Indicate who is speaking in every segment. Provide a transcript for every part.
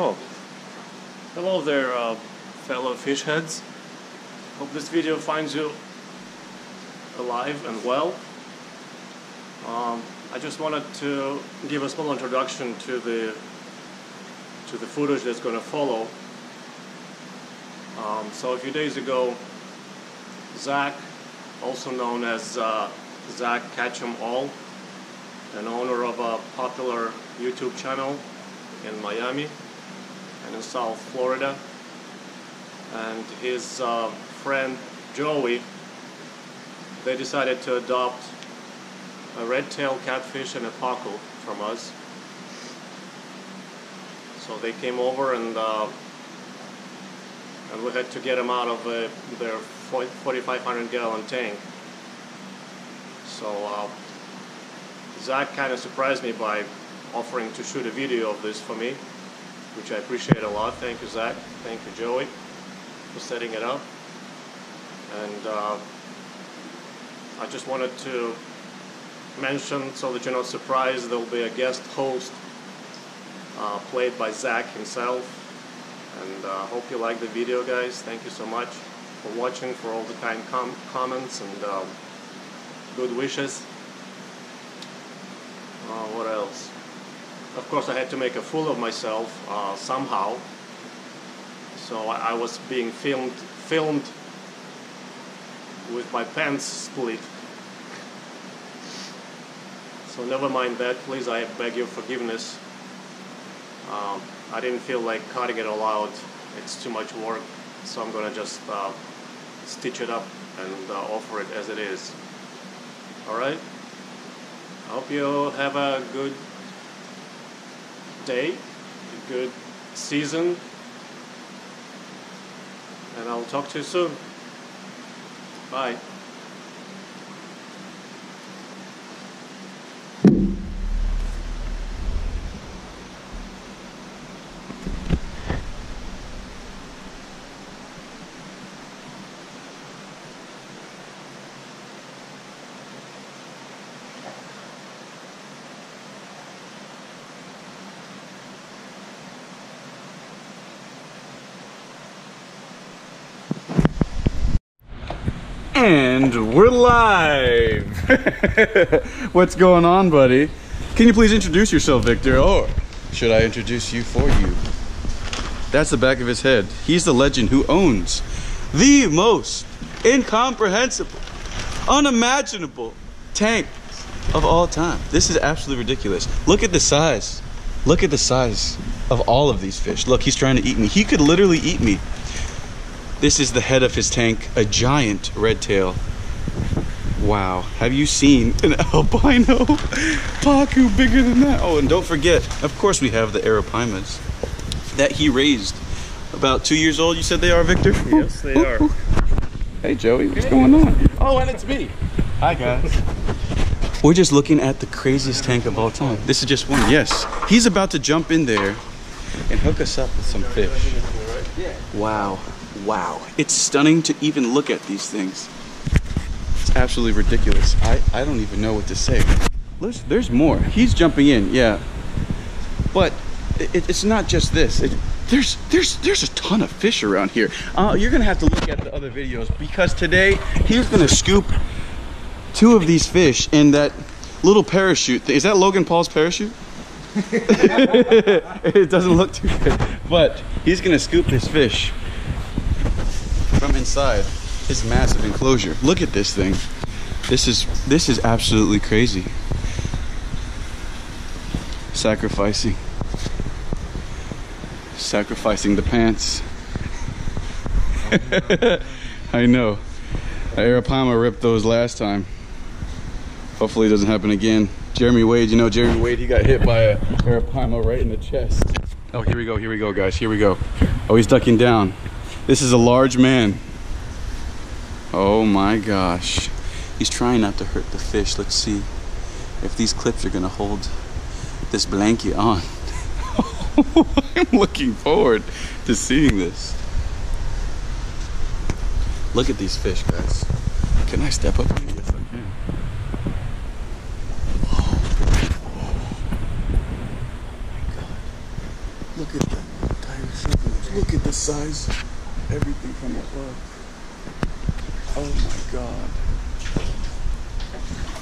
Speaker 1: Oh, hello there, uh, fellow fish heads. Hope this video finds you alive and well. Um, I just wanted to give a small introduction to the to the footage that's going to follow. Um, so a few days ago, Zak, also known as uh, Zak Catch'em All, an owner of a popular YouTube channel in Miami in South Florida, and his uh, friend Joey, they decided to adopt a red-tailed catfish and a pacu from us. So they came over and uh, and we had to get them out of uh, their 4,500 gallon tank. So uh, Zak kind of surprised me by offering to shoot a video of this for me, which I appreciate a lot. Thank you, Zak. Thank you, Joey, for setting it up. And uh, I just wanted to mention, so that you're not surprised, there will be a guest host uh, played by Zak himself. And I uh, hope you like the video, guys. Thank you so much for watching, for all the kind com comments and um, good wishes. Uh, what else? Of course, I had to make a fool of myself uh, somehow. So I, I, was being filmed, filmed with my pants split. So never mind that. Please, I beg your forgiveness. Um, I didn't feel like cutting it all out. It's too much work, so I'm gonna just uh, stitch it up and uh, offer it as it is. All right. I hope you have a good day, a good season, and I'll talk to you soon. Bye.
Speaker 2: And we're live! What's going on, buddy? Can you please introduce yourself, Victor? Or should I introduce you for you? That's the back of his head. He's the legend who owns the most incomprehensible, unimaginable tank of all time. This is absolutely ridiculous. Look at the size. Look at the size of all of these fish. Look, he's trying to eat me. He could literally eat me. This is the head of his tank, a giant red tail. Wow, have you seen an albino pacu bigger than that? Oh, and don't forget, of course we have the arapaimas that he raised. About two years old, you said they are, Victor?
Speaker 1: Yes, they are.
Speaker 2: Hey, Joey, what's going on?
Speaker 1: Oh, and it's me.
Speaker 2: Hi, guys. We're just looking at the craziest tank of all time. This is just one. Yes, he's about to jump in there and hook us up with some fish. Wow. Wow. It's stunning to even look at these things. Absolutely ridiculous. I, I don't even know what to say. There's, there's more. He's jumping in, yeah. But it, it's not just this. It, there's there's there's a ton of fish around here. Uh, you're gonna have to look at the other videos because today he's gonna scoop two of these fish in that little parachute. Thing. Is that Logan Paul's parachute? it doesn't look too good, but he's gonna scoop this fish from inside this massive enclosure. Look at this thing. This is this is absolutely crazy. Sacrificing. Sacrificing the pants. I know. Arapaima ripped those last time. Hopefully it doesn't happen again. Jeremy Wade, you know Jeremy Wade, he got hit by a Arapaima right in the chest. Oh, here we go, here we go, guys, here we go. Oh, he's ducking down. This is a large man. Oh my gosh. He's trying not to hurt the fish. Let's see if these clips are gonna hold this blanket on. I'm looking forward to seeing this. Look at these fish, guys. Can I step up? Yes, I can. Oh, my God. Look at the size, everything from above. Oh my god.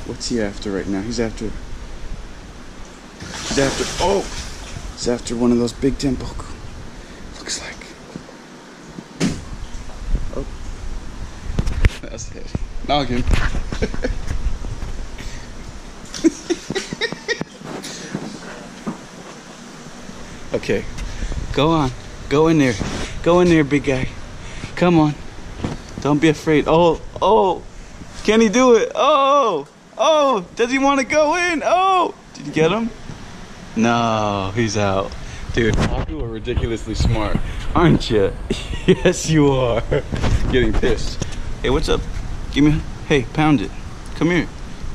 Speaker 2: What's he after right now? He's after. He's after. Oh! He's after one of those big tempoku. Looks like. Oh. That's it. Noggin. okay. Go on. Go in there. Go in there, big guy. Come on. Don't be afraid. Oh, oh. Can he do it? Oh, oh. Does he want to go in? Oh. Did you get him? No, he's out. Dude, you are ridiculously smart, aren't you? yes, you are. Getting pissed. Hey, what's up? Give me, hey, pound it. Come here.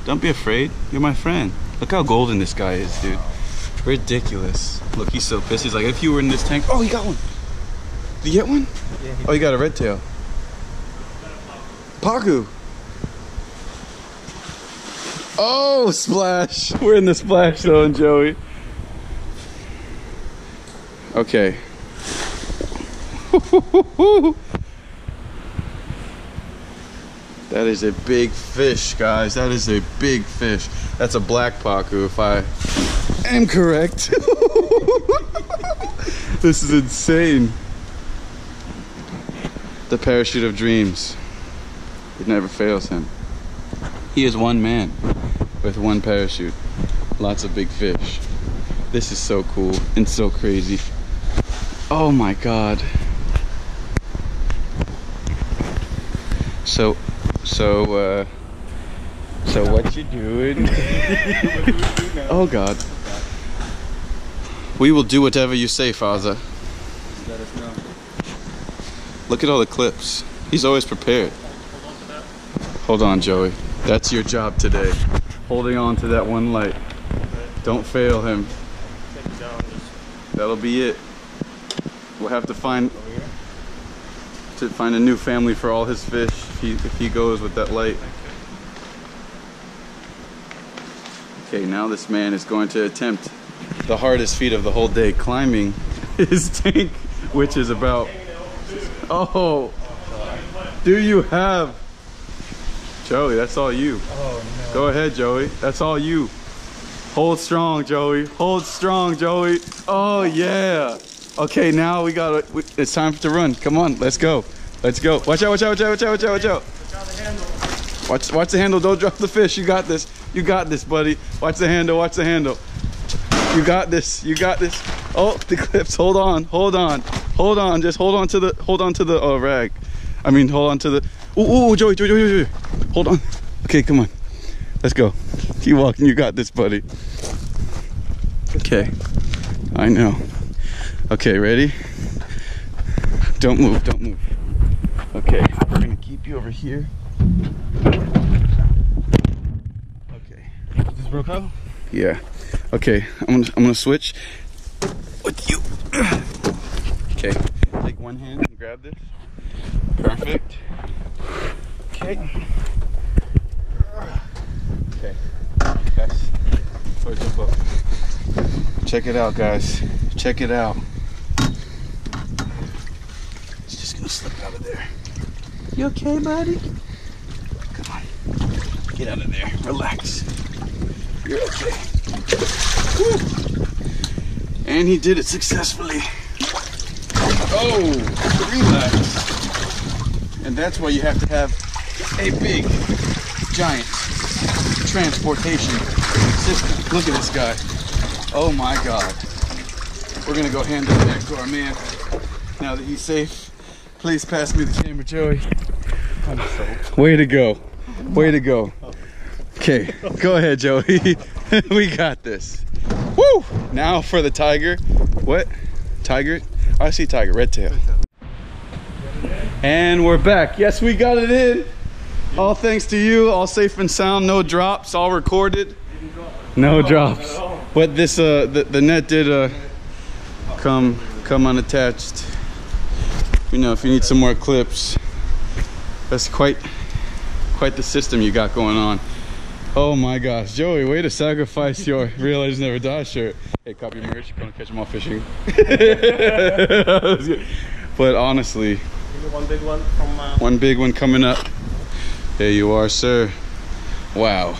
Speaker 2: Don't be afraid. You're my friend. Look how golden this guy is, dude. Ridiculous. Look, he's so pissed. He's like, if you were in this tank. Oh, he got one. Did you get one?
Speaker 1: Yeah,
Speaker 2: Oh, you got a red tail. Pacu. Oh, splash. We're in the splash zone, Joey. Okay. that is a big fish, guys. That is a big fish. That's a black Pacu, if I am correct. this is insane. The parachute of dreams. It never fails him. He is one man with one parachute. Lots of big fish. This is so cool and so crazy. Oh my god. So, so, uh, so what you doing? oh god. We will do whatever you say, Father.
Speaker 1: Let us know.
Speaker 2: Look at all the clips. He's always prepared. Hold on, Joey. That's your job today. Holding on to that one light. Don't fail him. That'll be it. We'll have to find to find a new family for all his fish if he if he goes with that light. Okay, now this man is going to attempt the hardest feat of the whole day, climbing his tank, which is about Oh do you have Joey, that's all you.
Speaker 1: Oh no.
Speaker 2: Go ahead, Joey. That's all you. Hold strong, Joey. Hold strong, Joey. Oh yeah. Okay, now we got to It's time to run. Come on, let's go. Let's go. Watch out! Watch out! Watch out! Watch out! Watch out! Watch out!
Speaker 1: Try the handle.
Speaker 2: Watch! Watch the handle. Don't drop the fish. You got this. You got this, buddy. Watch the handle. Watch the handle. You got this. You got this. Oh, the clips. Hold on. Hold on. Hold on. Just hold on to the. Hold on to the uh, rag. I mean, hold on to the. Ooh, Joey, Joey, Joey, Joey. Hold on. Okay, come on. Let's go. Keep walking. You got this, buddy. Okay. I know. Okay, ready? Don't move. Don't move. Okay. We're gonna keep you over here. Okay.
Speaker 1: Is this Roku?
Speaker 2: Yeah. Okay. I'm gonna I'm gonna switch with you. Okay. Take one hand and grab this. Perfect. Okay. Okay. Guys. Go jump up. Check it out, guys. Check it out. It's just gonna slip out of there. You okay, buddy? Come on. Get out of there. Relax. You're okay. Woo. And he did it successfully. Oh, relax. And that's why you have to have a big, giant transportation system. Look at this guy. Oh my God. We're gonna go hand it back to our man now that he's safe. Please pass me the camera, Joey. Way to go. Way to go. Okay, go ahead, Joey. we got this. Woo! Now for the tiger. What? Tiger? I see tiger, red tail. And we're back. Yes, we got it in. All thanks to you, all safe and sound, no drops, all recorded. No drops. But this uh the, the net did uh come come unattached. You know, if you need some more clips, that's quite quite the system you got going on. Oh my gosh, Joey, way to sacrifice your Real Never Die shirt. Hey, copy merch, You're gonna catch them all fishing. but honestly,
Speaker 1: one big one from. Uh,
Speaker 2: one big one coming up. There you are, sir. Wow.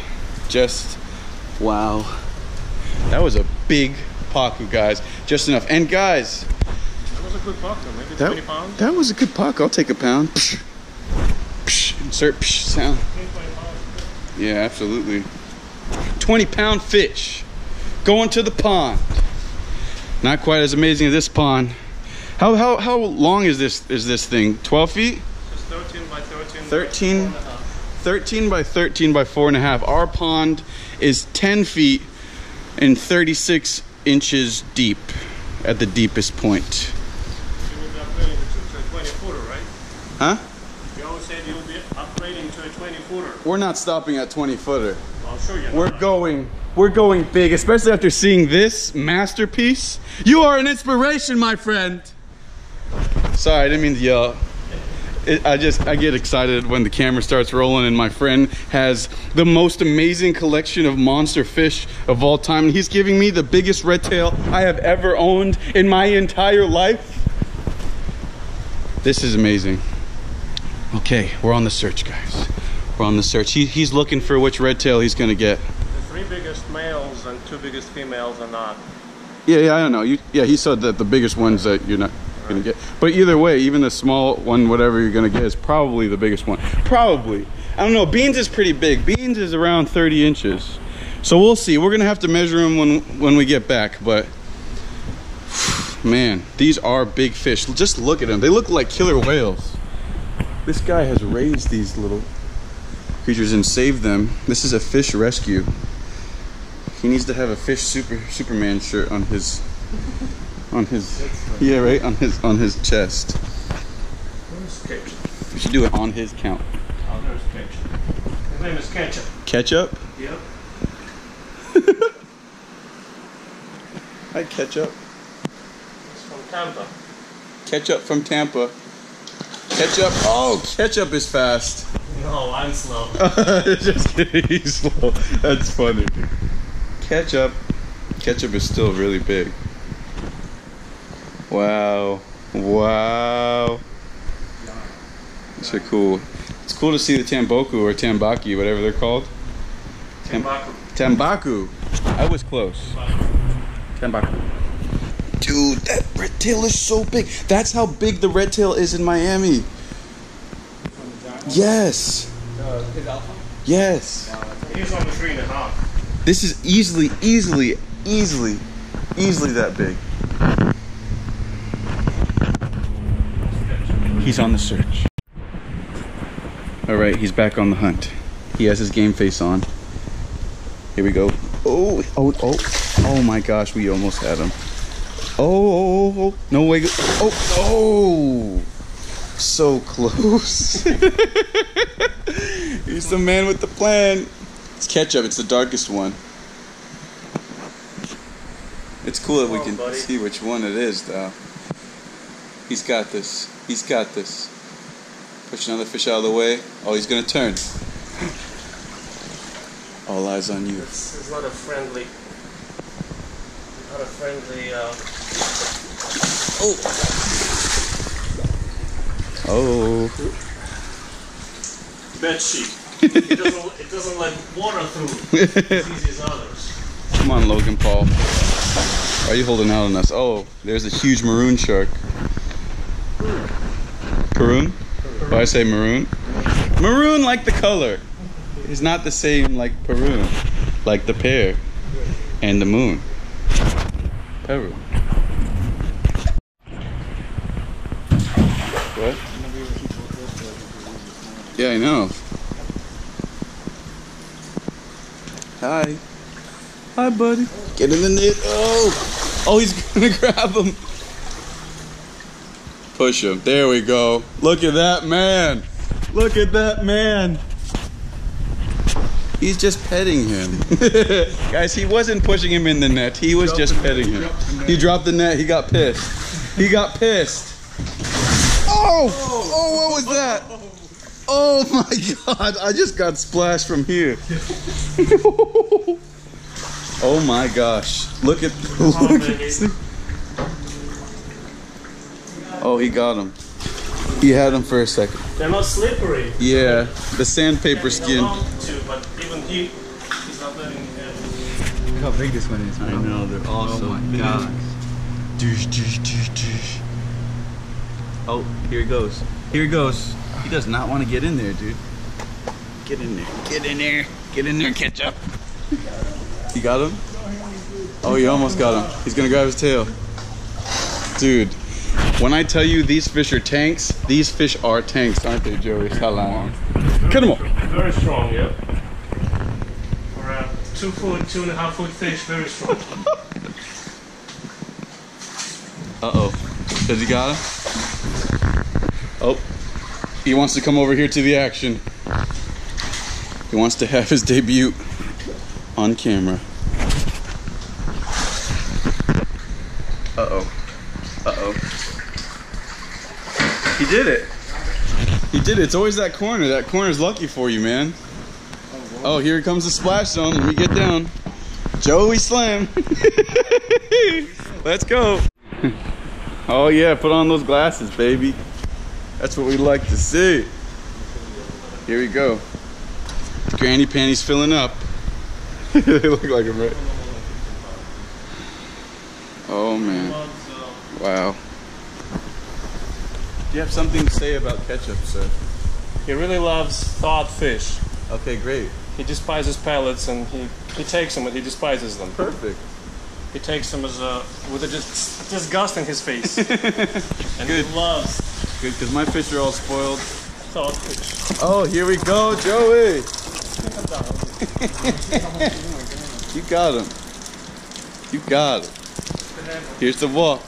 Speaker 2: Just wow. That was a big pacu, guys. Just enough. And guys,
Speaker 1: that was a good pacu. though. Maybe
Speaker 2: that,
Speaker 1: 20 pounds.
Speaker 2: that was a good pacu. I'll take a pound. Psh. Psh. Insert psh sound. Yeah, absolutely. 20 pound fish going to the pond. Not quite as amazing as this pond. How, how, how long is this is this thing? 12 feet?
Speaker 1: It's 13 by 13.
Speaker 2: 13?
Speaker 1: four and a half.
Speaker 2: 13 by 13 by four and a half. Our pond is 10 feet and 36 inches deep at the deepest point.
Speaker 1: You will be upgrading to a 20 footer, right?
Speaker 2: Huh?
Speaker 1: You always said you'll be upgrading to a 20 footer.
Speaker 2: We're not stopping at 20 footer.
Speaker 1: I'll show you.
Speaker 2: We're going we're going big, especially after seeing this masterpiece. You are an inspiration, my friend. Sorry, I didn't mean to yell. It, I just I get excited when the camera starts rolling and my friend has the most amazing collection of monster fish of all time. And he's giving me the biggest red tail I have ever owned in my entire life. This is amazing. Okay, we're on the search, guys. We're on the search. He, he's looking for which red tail he's gonna get.
Speaker 1: The three biggest males and two biggest females are not.
Speaker 2: Yeah, yeah, I don't know. You, yeah, he said that the biggest ones that you're not gonna get. But either way, even the small one, whatever you're gonna get, is probably the biggest one. Probably. I don't know. Beans is pretty big. Beans is around 30 inches. So we'll see. We're gonna have to measure them when when we get back. But man, these are big fish. Just look at them. They look like killer whales. This guy has raised these little creatures and saved them. This is a fish rescue. He needs to have a fish super Superman shirt on his on his yeah right on his on his chest.
Speaker 1: Where's
Speaker 2: We should do it on his count.
Speaker 1: Oh, there's Ketchup. His name is Ketchup.
Speaker 2: Ketchup.
Speaker 1: Yep.
Speaker 2: Hi ketchup.
Speaker 1: He's from Tampa.
Speaker 2: Ketchup from Tampa. Ketchup. Oh, ketchup is fast.
Speaker 1: No, I'm slow.
Speaker 2: Just kidding. He's slow. That's funny. Ketchup. Ketchup is still really big. Wow. Wow. Are cool. It's cool to see the Tamboku or Tambaki, whatever they're called.
Speaker 1: Tambaku.
Speaker 2: Tambaku. I was close. Tambaku. Dude, that red tail is so big. That's how big the red tail is in Miami. Yes. Yes.
Speaker 1: He's on the three and a half.
Speaker 2: This is easily, easily, easily, easily that big. He's on the search. All right, he's back on the hunt. He has his game face on. Here we go. Oh, oh, oh, oh my gosh, we almost had him. Oh, oh, oh, oh. no way. Oh, oh, so close. He's the man with the plan. It's ketchup. It's the darkest one. It's cool that we can see which one it is, though. He's got this. He's got this. Push another fish out of the way. Oh, he's gonna turn. All eyes on you.
Speaker 1: It's, it's not a friendly. Not a friendly. Uh,
Speaker 2: Oh.
Speaker 1: bed sheet. it doesn't. It doesn't let water through as easy as others.
Speaker 2: Come on, Logan Paul. Are you holding out on us? Oh, there's a huge maroon shark. Maroon? Why I say maroon? Maroon like the color. It's not the same like Peru. Like the pear and the moon. Peru. What? Yeah, I know. Hi. Hi, buddy. Get in the net. Oh, oh, he's gonna grab him. Push him. There we go. Look at that man. Look at that man. He's just petting him. Guys, he wasn't pushing him in the net. He was just petting him. He dropped the net. He got pissed. He got pissed. Oh! Oh, what was that? Oh my god, I just got splashed from here. oh my gosh. Look at look at Oh, he got him. He had him for a second.
Speaker 1: They're not slippery.
Speaker 2: Yeah, the sandpaper
Speaker 1: He
Speaker 2: skin.
Speaker 1: along to, but even he, he's not letting me have.
Speaker 3: Look how big this one is.
Speaker 2: I
Speaker 3: bro.
Speaker 2: know, they're oh awesome.
Speaker 3: Oh my gosh.
Speaker 2: Doosh, doosh, doosh, doosh. Oh, here he goes. Here he goes. He does not want to get in there, dude. Get in there. Get in there. Get in there, ketchup. You got him? Oh, you almost got him. He's gonna grab his tail. Dude, when I tell you these fish are tanks, these fish are tanks, aren't they, Joey? Salam. Cut him off.
Speaker 1: Very strong, yeah. For a two foot, two and a half foot fish, very strong.
Speaker 2: Uh oh. Has he got him? Oh. He wants to come over here to the action. He wants to have his debut on camera. Uh-oh. Uh oh. He did it. He did it. It's always that corner. That corner's lucky for you, man. Oh, here comes the splash zone. Let me get down. Joey Slay'em. Let's go. Oh yeah, put on those glasses, baby. That's what we like to see. Here we go. Granny panties filling up. they look like them, right? Oh man, wow. Do you have something to say about ketchup, sir?
Speaker 1: He really loves thawed fish.
Speaker 2: Okay, great.
Speaker 1: He despises pellets and he, he takes them, but he despises them.
Speaker 2: Perfect.
Speaker 1: He takes them as a with a dis- disgust in his face, and
Speaker 2: Good.
Speaker 1: he loves
Speaker 2: Good, because my fish are all spoiled.
Speaker 1: thawed fish.
Speaker 2: Oh, here we go, Joey. you got him. You got it. Here's the walk.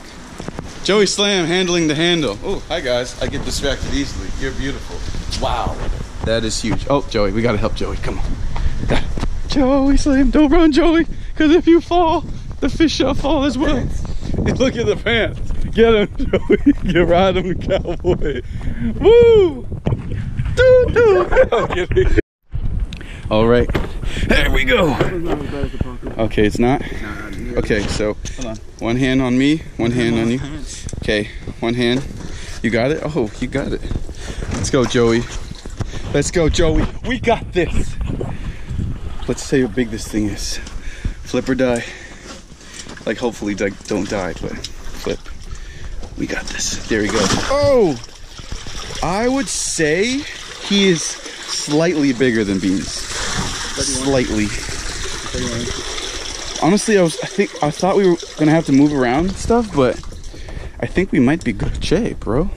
Speaker 2: Joey Slay'em handling the handle. Oh, hi guys. I get distracted easily. You're beautiful. Wow. That is huge. Oh, Joey, we gotta help Joey. Come on. Joey Slay'em, don't run, Joey. Because if you fall, the fish shall fall as well. Look at the pants. Get him, Joey. You ride him, cowboy. Woo! Doo doo. I'm kidding. All right. There we go. Okay, it's not. Okay, so one hand on me, one hand on you. Okay, one hand. You got it? Oh, you got it. Let's go, Joey. Let's go, Joey. We got this. Let's see how big this thing is. Flip or die. Like, hopefully, like, don't die, but flip. We got this. There we go. Oh! I would say he is slightly bigger than Beans. Slightly. Honestly, I was I think I thought we were gonna have to move around and stuff, but I think we might be Gucci, bro.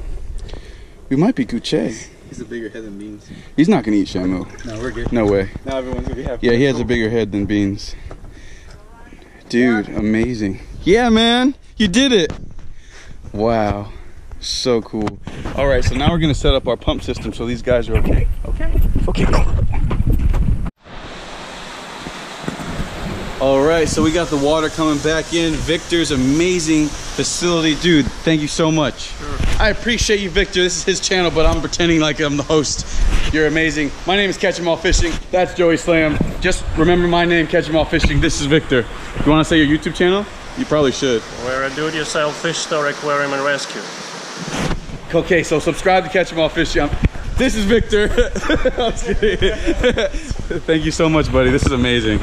Speaker 2: We might be Gucci.
Speaker 3: He's a bigger head than beans.
Speaker 2: He's not gonna eat Shamu.
Speaker 3: No, we're good.
Speaker 2: No way.
Speaker 3: Now everyone's gonna be happy.
Speaker 2: Yeah, he has a bigger head than Beans. Dude, amazing. Yeah, man, you did it. Wow, so cool. All right, so now we're gonna set up our pump system so these guys are okay. Okay. Okay. Go. All right, so we got the water coming back in. Victor's amazing facility, dude. Thank you so much. I appreciate you, Victor. This is his channel, but I'm pretending like I'm the host. You're amazing. My name is Catch 'em All Fishing. That's Joey Slay'em. Just remember my name, Catch 'em All Fishing. This is Victor. You want to say your YouTube channel? You probably should.
Speaker 1: We're a do-it-yourself fish store aquarium and rescue.
Speaker 2: Okay, so subscribe to Catch 'em All Fishing. I'm- This is Victor. I'm just kidding. Thank you so much, buddy. This is amazing.